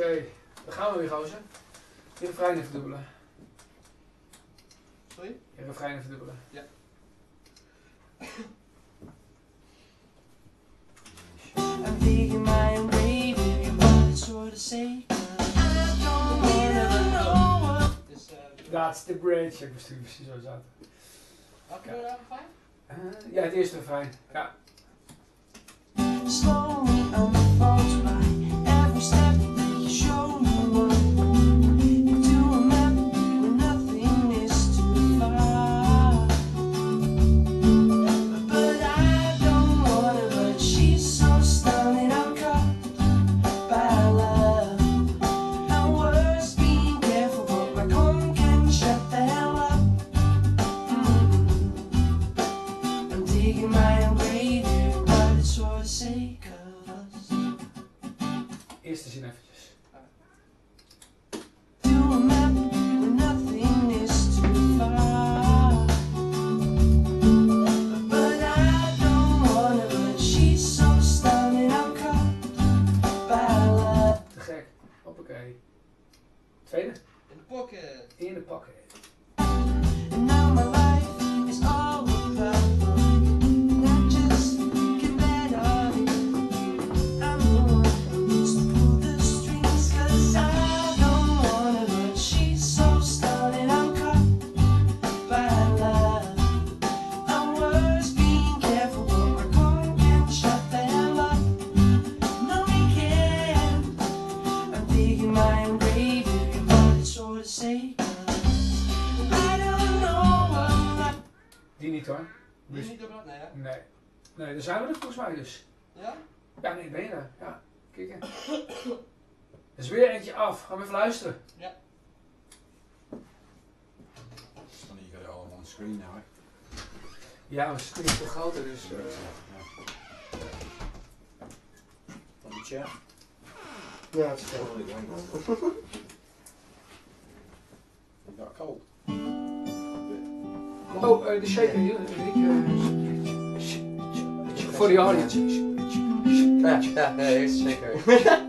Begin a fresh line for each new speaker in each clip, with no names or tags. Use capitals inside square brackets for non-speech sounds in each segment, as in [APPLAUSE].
Oké, dan gaan we weer, gozer. Je vrijheid verdubbelen.
Sorry?
Je vrijheid verdubbelen. Ja.
I'm thinking my baby, you want sort of say
Laatste bridge, ik natuurlijk precies zo zaten.
Welke eh, fijn?
Eh, ja, het eerste fijn. Ja.
complicadas. Este
es Ináfiles. hoor. Dus-
niet op nee, hè?
Nee. Nee, daar zijn we er volgens mij dus.
Ja?
Ja, nee, ben je daar. Ja, kijk Dus [COUGHS] Er is weer eentje af. Gaan we even luisteren.
Ja. gaat hier allemaal een screen nou, hè?
Ja, mijn screen is veel groter, dus...
Uh... Ja.
Ja, het is wel. [LAUGHS]
Oh,
uh, For the audience. Yeah, yeah, yeah. it's [LAUGHS]
shaker.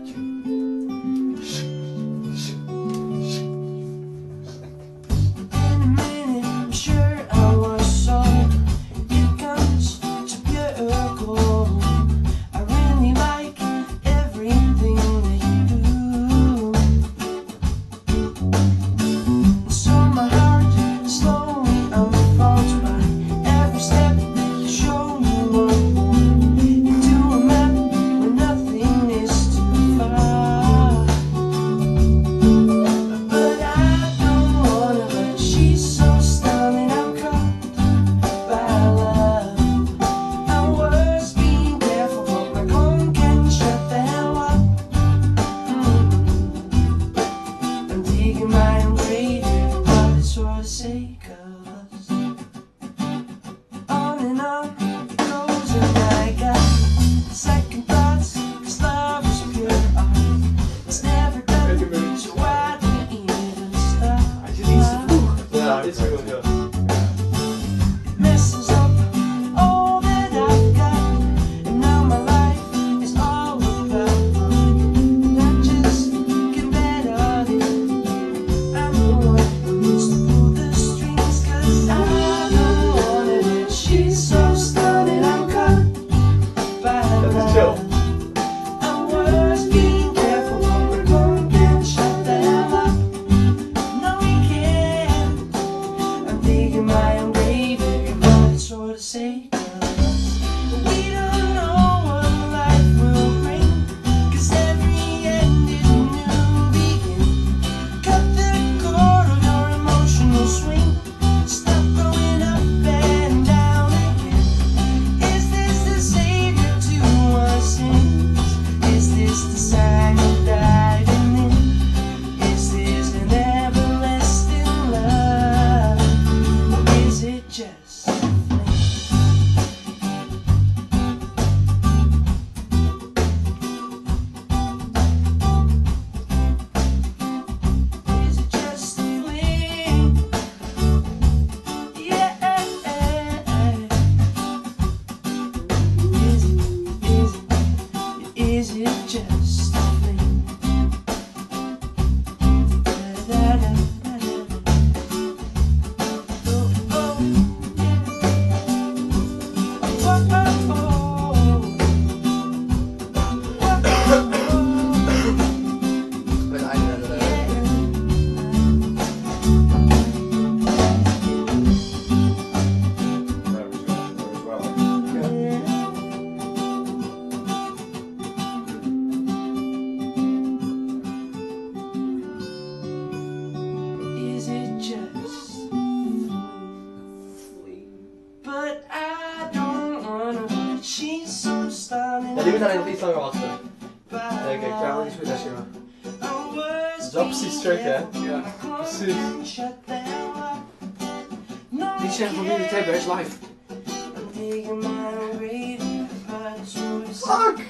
Cheers. 991 songwriter.
Oké, Karel is goed
als je
Dat yeah. terug, hè?
Ja, precies. Die zijn van nu het hebben.
Fuck!